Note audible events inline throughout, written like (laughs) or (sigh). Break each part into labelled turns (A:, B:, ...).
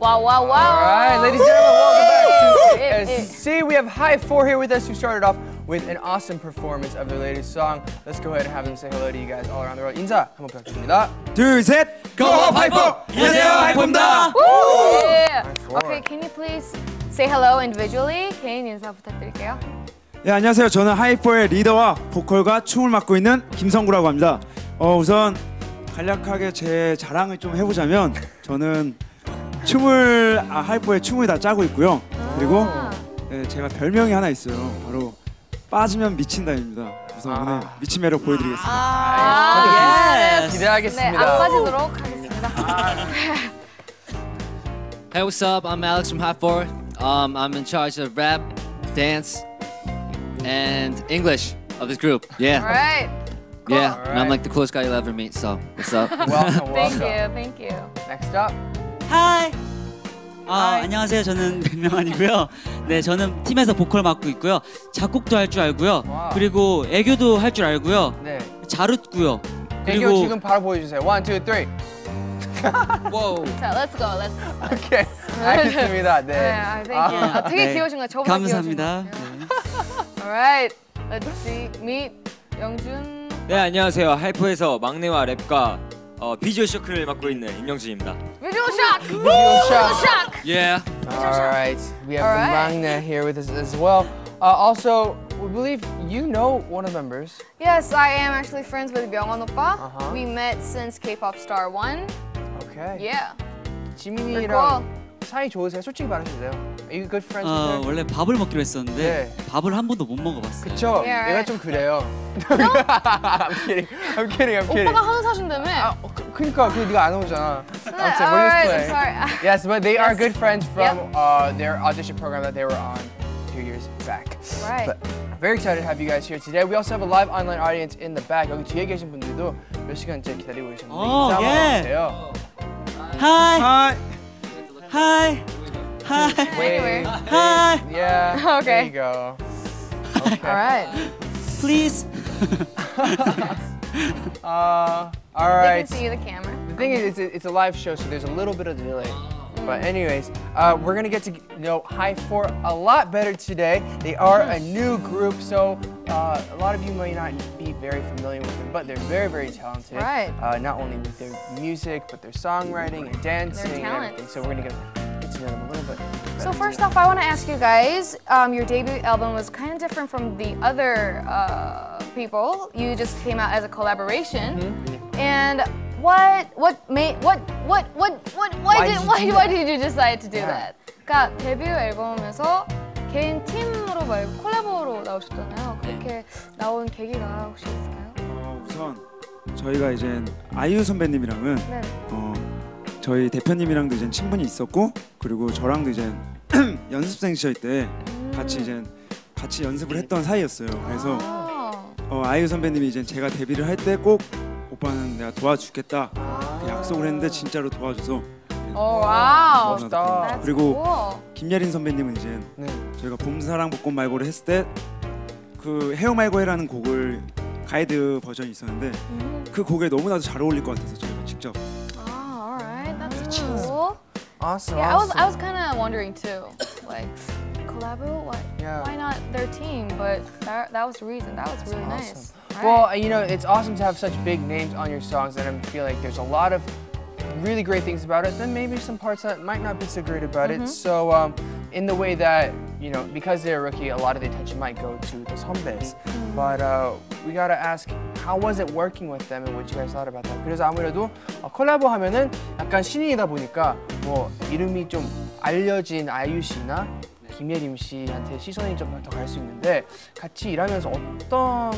A: Wow, wow, wow.
B: All right, ladies and gentlemen, welcome back to
A: Eh, eh.
B: SC. We have High Four here with us who started off with an awesome performance of their latest song. Let's go ahead and have them say hello to you guys all around the world. 인사 한번 부탁드립니다.
C: 둘, 셋! 고! 하이퍼! 안녕하세요,
B: four.
A: Okay, can you please say hello individually? 개인 인사 부탁드릴게요.
C: 네, 안녕하세요. 저는 하이퍼의 리더와 보컬과 춤을 맡고 있는 김성구라고 합니다. 어, 우선 간략하게 제 자랑을 좀 해보자면 저는 춤을 아, 하이퍼의 춤을 다 짜고 있고요. 그리고
A: 아.
C: 네, 제가 별명이 하나 있어요. 바로 빠지면 미친다입니다. 그래서 오늘 미친 매력 보여드리겠습니다.
A: 아,
B: 네,
A: 네,
B: 기대하겠습니다.
A: 안 빠지도록 하겠습니다.
D: Hey, what's up? I'm Alex from Hot Four. Um, I'm in charge of rap, dance, and English of this group. Yeah,
A: Alright.
D: yeah.
B: Cool.
D: And I'm like the coolest guy you'll ever meet. So, what's up?
B: welcome,
A: Thank
B: welcome.
A: you, thank you.
B: Next up.
E: Hi. 아,
B: hi.
E: 안녕하세요. 저는 (laughs) 백명한이고요. 네, 저는 팀에서 보컬 맡고 있고요. 작곡도 할 줄 알고요.
B: wow.
E: 그리고 애교도 할 줄 알고요.
B: 네.
E: 잘 웃고요.
B: 애교
E: 그리고
B: 지금 바로 보여주세요. One, two, three. (laughs)
A: 자, let's go, let's go.
B: 오케이. 알겠습니다.
A: 네,
B: 네.
A: 아, thank you. 아, 되게
E: 네.
A: 귀여우신 거예요. 저보다
E: 감사합니다.
A: 귀여우신 거예요. Alright, let's see. Meet 영준.
F: 네 안녕하세요 하이퍼에서 막내와 랩과 어, 비주얼 쇼크를 맡고 있는 임영준입니다.
A: Visual shock.
B: Visual shock.
A: shock.
D: Yeah.
B: All right. We have
A: All right.
B: Magna here with us as well. Uh, also, we believe you know one of the members.
A: Yes, I am actually friends with Byungwon oppa.
B: Uh-huh.
A: We met since K-pop Star One.
B: Okay.
A: Yeah.
B: 지민이랑 사이 좋으세요? 솔직히 말해주세요. Are you good friends with
E: 어,
B: her?
E: 원래 밥을 먹기로 했었는데
B: 네.
E: 밥을 한 번도 못 먹어봤어요.
B: 그쵸?
A: Yeah,
B: 얘가
A: right.
B: 좀 그래요. I'm kidding. I'm kidding. I'm kidding.
A: 오빠가 하는 사준다며.
B: 아, 어, 그, 그니까 그 네가 안 오잖아. 아무튼 we're just
A: Alright, I'm
B: playing.
A: sorry.
B: Yes, but they are
A: Yes.
B: good friends from
A: Yep.
B: uh, their audition program that they were on few years back.
A: Right.
B: But very excited to have you guys here today. We also have a live online audience in the back. 여기 뒤에 계신 분들도 몇 시간째 기다리고 계셨는데
E: 어,
B: 인사 한번
E: 예.
B: 해주세요.
E: 하이.
A: Hi.
E: Wait. Hi.
B: Yeah.
A: Okay.
B: There you go. Okay. (laughs)
A: All right.
E: Please. (laughs)
B: uh, all right.
A: They can see the camera.
B: The thing is, it's a, it's a, live show, so there's a little bit of delay. Mm. But anyways, uh, we're gonna get to know High Four a lot better today. They are a new group, so uh, a lot of you may not be very familiar with them, but they're very, very talented.
A: Right.
B: Uh, not only with their music, but their songwriting and dancing. Their.
A: And
B: everything. So we're gonna get get to know them a little bit.
A: So
B: better
A: first
B: today.
A: off, I want to ask you guys. Um, your debut album was kind of different from the other uh, people. You just came out as a collaboration. And what what made what what what what why,
B: Why
A: did,
B: did you
A: why
B: do
A: why
B: that?
A: did you decide to do
B: Yeah.
A: that? 그러니까 데뷔 앨범에서 개인 팀으로 말고 콜라보로 나오셨잖아요. 그렇게 나온 계기가 혹시 있을까요?
C: 어, 우선 저희가 이제 아이유 선배님이랑은
A: 네.
C: 어, 저희 대표님이랑도 이제 친분이 있었고 그리고 저랑도 이제 (clears throat) 연습생 시절 때 같이 이제 같이 연습을 했던 사이였어요. 그래서
A: 아,
C: 어, 아이유 선배님이 이제 제가 데뷔를 할 때 꼭 오빠는 내가 도와주겠다 그 약속을 했는데 진짜로 도와줘서
A: 오 wow.
B: 멋있다.
C: 그리고. 김예림 선배님은 이제
B: 네.
C: 저희가 봄사랑 벚꽃 말고를 했을 때 그 헤어 말고 해라는 곡을 가이드 버전이 있었는데 그 곡에 너무나도 잘 어울릴 것 같아서 저
A: cool.
B: Awesome.
A: Yeah, I was. I was kind of wondering too, like collabo, why
B: Yeah.
A: why not their team? But that, that was the reason. That was really
B: Awesome.
A: nice.
B: Well, you know, it's awesome to have such big names on your songs, and I feel like there's a lot of really great things about it. Then maybe some parts that might not be so great about
A: Mm-hmm.
B: it. So, um, in the way that you know, because they're a rookie, a lot of the attention might go to the 선배s.
A: Mm-hmm.
B: But uh, we gotta ask, how was it working with them, and what you guys thought about that? 그래서 아무래도 어, 콜라보 하면은 약간 신인이다 보니까 뭐 이름이 좀 알려진 아이유 씨나 김예림 씨한테 시선이 좀 더 갈 수 있는데 같이 일하면서 어떤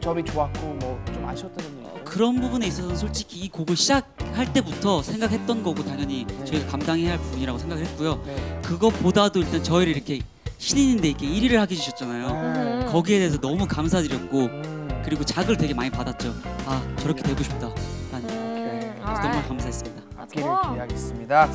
B: 점이 좋았고 뭐 좀 아쉬웠던 점도 있나요?
E: 그런 부분에 있어서는 솔직히 이 곡을 시작할 때부터 생각했던 거고 당연히 저희가 감당해야 할 부분이라고 생각을 했고요.
B: 네.
E: 그것보다도 일단 저희를 이렇게 신인인데 이렇게 1위를 하게 해주셨잖아요.
A: 음.
E: 거기에 대해서 너무 감사드렸고
B: 음.
E: 그리고 자극을 되게 많이 받았죠. 아 저렇게 되고 싶다. 그래서
A: all
E: 정말. 감사했습니다.
B: 앞길을
A: cool.
B: 기대하겠습니다.